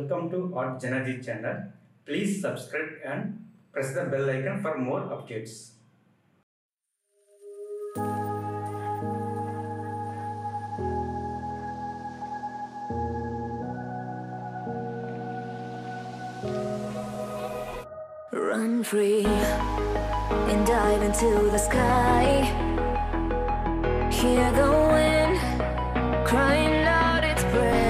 Welcome to Art JanaG channel. Please subscribe and press the bell icon for more updates. Run free and dive into the sky. Hear the wind crying out its prayer.